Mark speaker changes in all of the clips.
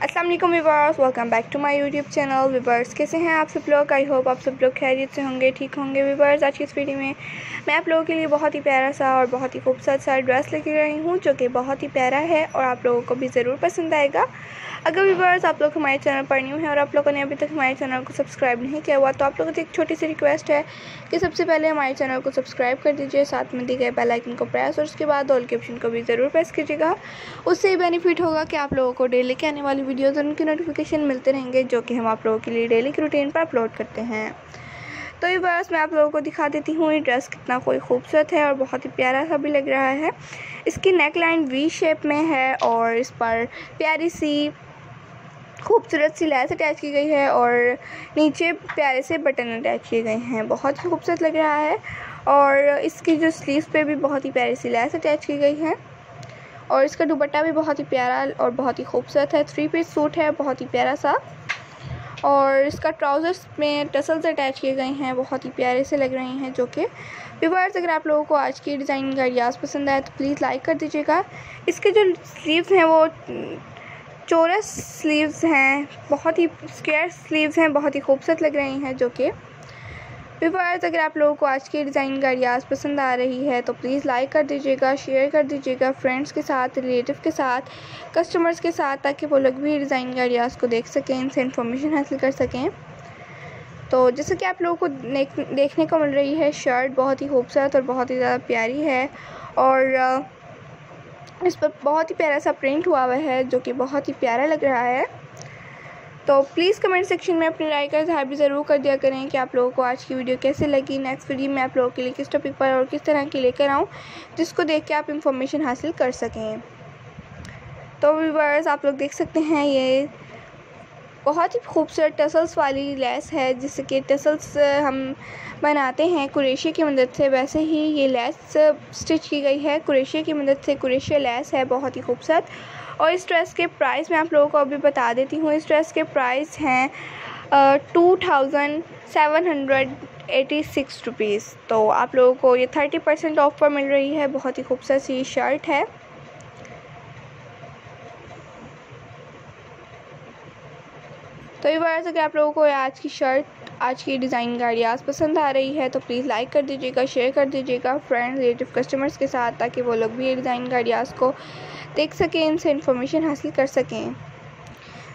Speaker 1: अस्सलाम वालेकुम viewers welcome back to my YouTube channel viewers कैसे हैं आप सब लोग? आई होप आप सब लोग खैरियत से होंगे, ठीक होंगे। वीवर्स आज की इस वीडियो में मैं आप लोगों के लिए बहुत ही प्यारा सा और बहुत ही खूबसूरत सा ड्रेस लेके रही हूँ, जो कि बहुत ही प्यारा है और आप लोगों को भी ज़रूर पसंद आएगा। अगर व्यूवर्स आप लोग हमारे चैनल पर न्यू हैं और आप लोगों ने अभी तक हमारे चैनल को सब्सक्राइब नहीं किया हुआ तो आप लोगों से एक छोटी सी रिक्वेस्ट है कि सबसे पहले हमारे चैनल को सब्सक्राइब कर दीजिए, साथ में दी गए बेल आइकन को प्रेस और उसके बाद ऑल के ऑप्शन को भी ज़रूर प्रेस कीजिएगा। उससे बेनिफिट होगा कि आप लोगों को डेली के आने वाली वीडियोज़ और उनकी नोटिफिकेशन मिलते रहेंगे, जो कि हम आप लोगों के लिए डेली की रूटीन पर अपलोड करते हैं। तो ये बस मैं आप लोगों को दिखा देती हूँ, ये ड्रेस कितना कोई खूबसूरत है और बहुत ही प्यारा सा भी लग रहा है। इसकी नेक लाइन वी शेप में है और इस पर प्यारी सी खूबसूरत सी लैस अटैच की गई है और नीचे प्यारे से बटन अटैच किए गए हैं। बहुत ही खूबसूरत लग रहा है और इसकी जो स्लीव पे भी बहुत ही प्यारी सी लैस अटैच की गई है और इसका दुपट्टा भी बहुत ही प्यारा और बहुत ही खूबसूरत है। थ्री पीस सूट है, बहुत ही प्यारा सा और इसका ट्राउज़र्स में टसल्स अटैच किए गए हैं। बहुत ही प्यारे से लग रहे हैं जो कि। व्यूवर्स अगर आप लोगों को आज की डिज़ाइन का रियाज पसंद आए तो प्लीज़ लाइक कर दीजिएगा। इसके जो स्लीव्स हैं वो चोरस स्लीव्स हैं, बहुत ही स्क्वेयर स्लीव्स हैं, बहुत ही खूबसूरत लग रही हैं जो कि। व्यूवर्स अगर आप लोगों को आज की डिज़ाइन का रियाज पसंद आ रही है तो प्लीज़ लाइक कर दीजिएगा शेयर कर दीजिएगा फ्रेंड्स के साथ रिलेटिव के साथ कस्टमर्स के साथ, ताकि वो लोग भी डिज़ाइन का रियाज को देख सकें, इनसे इन्फॉर्मेशन हासिल कर सकें। तो जैसे कि आप लोगों को देखने को मिल रही है शर्ट बहुत ही खूबसूरत और बहुत ही ज़्यादा प्यारी है और इस पर बहुत ही प्यारा सा प्रिंट हुआ हुआ है, जो कि बहुत ही प्यारा लग रहा है। तो प्लीज़ कमेंट सेक्शन में अपनी राय का इजहार भी ज़रूर कर दिया करें कि आप लोगों को आज की वीडियो कैसे लगी। नेक्स्ट वीडियो में आप लोगों के लिए किस टॉपिक पर और किस तरह की लेकर आऊँ, जिसको देख के आप इन्फॉर्मेशन हासिल कर सकें। तो व्यूवर्स आप लोग देख सकते हैं ये बहुत ही खूबसूरत टसल्स वाली लेस है, जिससे कि टसल्स हम बनाते हैं कुरेशिया की मदद से। वैसे ही ये लेस स्टिच की गई है। कुरेशिया की मदद से कुरेशिया लेस है, बहुत ही खूबसूरत। और इस ड्रेस के प्राइस मैं आप लोगों को अभी बता देती हूँ। इस ड्रेस के प्राइस हैं two thousand seven hundred eighty six rupees तो आप लोगों को ये थर्टी परसेंट ऑफ़ पर मिल रही है। बहुत ही खूबसूरत सी शर्ट है। तो ये बार अगर आप लोगों को आज की शर्ट आज की डिज़ाइन गाड़ियाँ पसंद आ रही है तो प्लीज़ लाइक कर दीजिएगा शेयर कर दीजिएगा फ्रेंड रिलेटिव कस्टमर्स के साथ, ताकि वो लोग भी ये डिज़ाइन आइडियाज़ को देख सकें, इनसे इन्फॉर्मेशन हासिल कर सकें।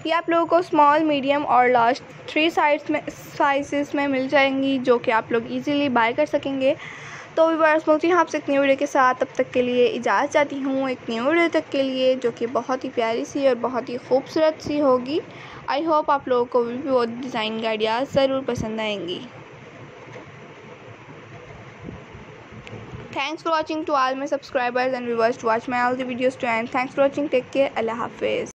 Speaker 1: ये आप लोगों को स्मॉल मीडियम और लार्ज थ्री साइज़ में साइज़ में मिल जाएँगी, जो कि आप लोग इजीली बाय कर सकेंगे। तो बस मिलती हूँ आपसे एक न्यू वीडियो के साथ तब तक के लिए इजाज़त चाहती हूँ, एक न्यू वीडियो तक के लिए, जो कि बहुत ही प्यारी सी और बहुत ही खूबसूरत सी होगी। आई होप आप लोगों को भी वो डिज़ाइन का आइडियाज़ ज़रूर पसंद आएँगी। Thanks for watching to all my subscribers and viewers to watch my all the videos to and thanks for watching take care अल्लाह हाफिज़